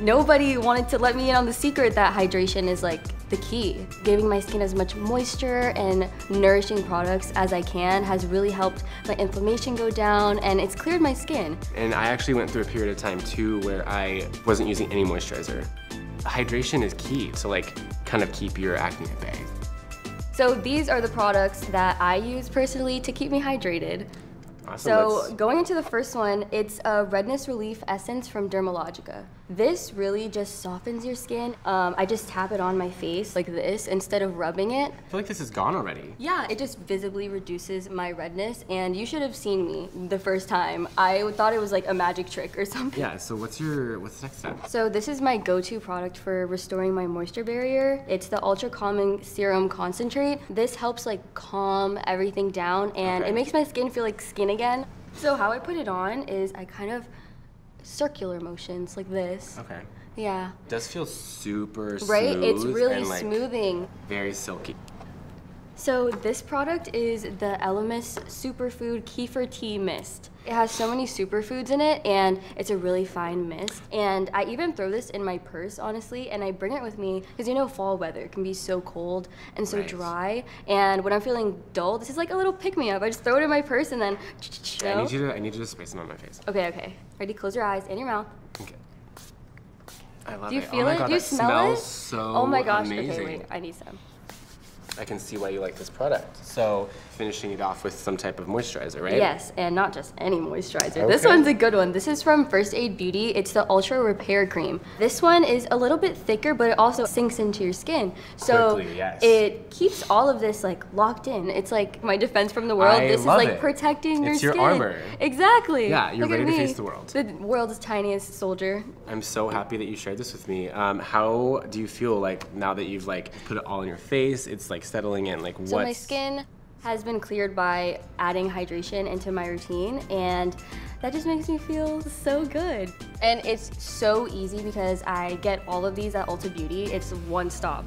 nobody wanted to let me in on the secret that hydration is like the key. Giving my skin as much moisture and nourishing products as I can has really helped my inflammation go down and it's cleared my skin. And I actually went through a period of time too where I wasn't using any moisturizer. Hydration is key to like kind of keep your acne at bay. So these are the products that I use personally to keep me hydrated. Awesome. So let's- going into the first one, it's a redness relief essence from Dermalogica. This really just softens your skin. Um, I just tap it on my face like this instead of rubbing it. I feel like this is gone already. Yeah, it just visibly reduces my redness and you should have seen me the first time. I thought it was like a magic trick or something. Yeah, so what's your, what's the next step? So this is my go-to product for restoring my moisture barrier. It's the UltraCalming Serum Concentrate. This helps like calm everything down and Okay. it makes my skin feel like skin again. So how I put it on is I kind of circular motions like this. Okay. Yeah. It does feel super smooth. Right? It's really like, smoothing. Very silky. So this product is the Elemis Superfood Kefir Tea Mist. It has so many superfoods in it and it's a really fine mist. And I even throw this in my purse, honestly, and I bring it with me because you know fall weather can be so cold and so Right. dry. And when I'm feeling dull, this is like a little pick-me-up. I just throw it in my purse and then, you I need you to, I need you to spray some on my face. Okay, okay. Ready? Close your eyes and your mouth. Okay. I love it. Do you it. Oh feel oh my it? God, Do you smell smells it? so oh my gosh. amazing. Okay, wait. I need some. I can see why you like this product. So finishing it off with some type of moisturizer, right? Yes, and not just any moisturizer. This one's a good one. This is from First Aid Beauty. It's the Ultra Repair Cream. This one is a little bit thicker, but it also sinks into your skin. So Quickly, yes. it keeps all of this like locked in. It's like my defense from the world. I this is like it. protecting It's your your skin. armor. Exactly. Yeah, you're Look ready to face the world. The world's tiniest soldier. I'm so happy that you shared this with me. Um, how do you feel like now that you've like put it all in your face? It's like settling in. Like So my skin has been cleared by adding hydration into my routine and that just makes me feel so good. And it's so easy because I get all of these at Ulta Beauty. It's one stop.